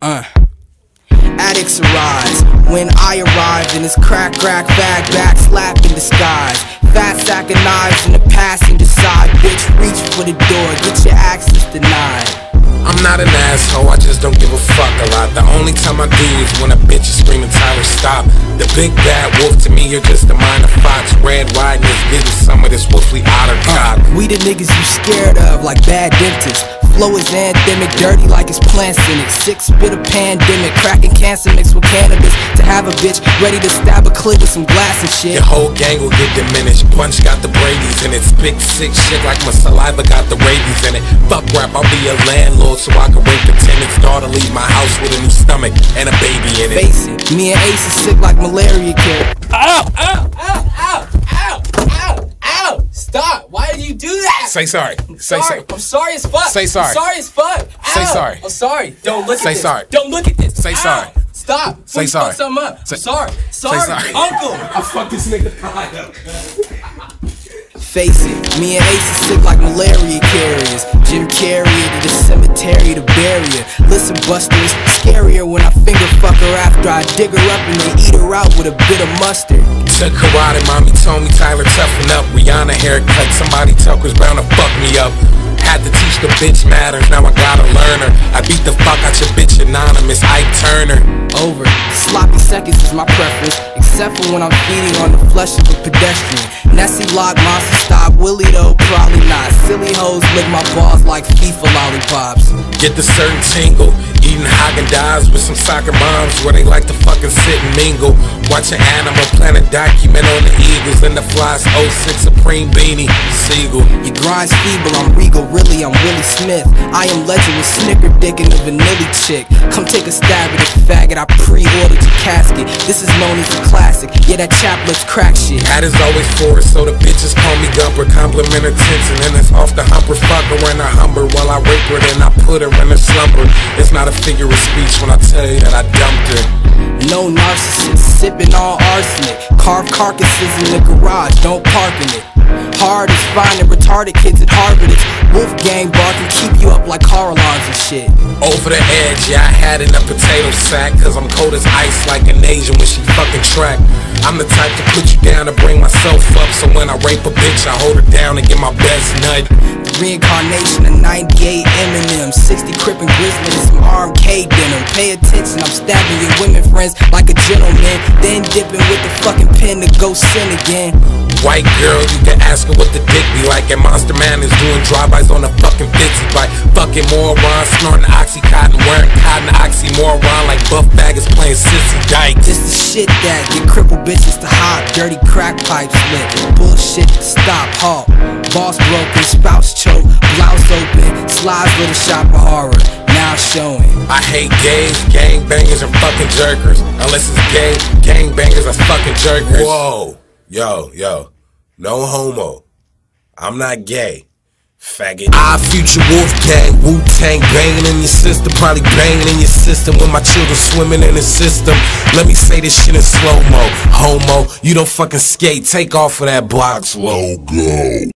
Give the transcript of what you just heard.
Uh. Addicts arise when I arrive in this crack, crack, bag, back, slap in disguise. Fat sack of knives in the passenger side. Bitch, reach for the door, get your access denied. I'm not an asshole, I just don't give a fuck a lot. The only time I do is when a bitch is screaming, Tyler, stop. The big bad wolf to me, you're just a minor fox. Red riding is getting some of this wolfly otter cock. Uh, we the niggas you scared of, like bad dentists flow is anthemic, dirty like it's plants in it. Six bit of pandemic, cracking cancer mixed with cannabis. To have a bitch ready to stab a clip with some glass and shit. Your whole gang will get diminished. Punch got the Brady's in it. Spit sick shit like my saliva got the rabies in it. Fuck rap, I'll be a landlord so I can rape the tenants. Daughter leave my house with a new stomach and a baby in it. Face it, me and Ace is sick like malaria kid. Ow! Ow! Ow! Ow! Ow! Ow! Ow! Stop! Why did you do that? Say sorry. Say sorry. I'm sorry as fuck. Say sorry. I'm sorry as fuck. Ow. Say sorry. I'm sorry. Don't look Say at this. Say sorry. Don't look at this. Say Ow. sorry. Stop. Say Please sorry. Fuck something up. Say- I'm sorry. Sorry. sorry. Uncle. I fucked this nigga pie up. Face it, me and Ace is sick like malaria carriers. Jim Carrey to the cemetery to bury her. Listen, Buster, it's scarier when I finger fuck her after I dig her up and then eat her out with a bit of mustard. Took karate, mommy told me Tyler toughen up. Rihanna haircut, somebody tell Chris Brown to fuck me up. Had to teach the bitch matters, now I gotta learn her. I beat the fuck out your bitch anonymous, Ike Turner. Over. Sloppy seconds is my preference, except for when I'm feeding on the flesh of a pedestrian. Nessie lock, monster stop, Willie though, probably not. Silly hoes lick my balls like FIFA lollipops. Get the certain tingle, eating Haagen Dazs with some soccer moms where they like to fucking sit and mingle. Watch an Animal Planet document on the Eagles and the Flies 06 Supreme Beanie Sigel. Your grind's feeble, I'm regal, really, I'm Willie Smith. I am legend with snicker dick and a vanilla chick. Come take a stab at it, faggot, I pre-ordered your casket. This is known as a classic, yeah, that chaplet's crack shit. Hat is always for it, so the bitches call me Gumper. Compliment attention, and it's off the humper. Fuck her in a humber while I rape her, then I put her in a slumber. It's not a figure of speech when I tell you that I dumped her. No narcissist, sipping on arsenic. Carved carcasses in the garage, don't park in it. Hard is finding retarded kids at Harvard. It's Wolf Gang barking, keep you up like car alarms and shit. Over the edge, yeah, I had in a potato sack. Cause I'm cold as ice like an Asian when she fucking track. I'm the type to put you down and bring myself up. So when I rape a bitch, I hold her down and get my best nut. The reincarnation of 98 Eminem, 60 Crip and Grizzly, and some RMK denim. Pay attention, I'm stabbing your women friends like a gentleman. Then dipping with the fucking pen to go sin again. White girl, you can ask her what the dick be like. And Monster Man is doing drive-bys on a fucking 50 bike. Fucking moron, snorting oxycontin, wearing cotton oxymoron like buff baggers playing sissy dykes. This the shit that get crippled bitches to hop. Dirty crack pipes lit. Bullshit stop, halt. Boss broken, spouts choke, blouse open. Slides with a shop of horror. Now showing. I hate gays, gangbangers, and fucking jerkers. Unless it's gay, gangbangers, that's fucking jerkers. Whoa, yo, yo, no homo. I'm not gay. Faggot. Odd Future wolf gang, Wu Tang banging in your system, probably banging in your system when my children swimming in the system. Let me say this shit in slow mo. Homo, you don't fucking skate, take off of that box logo.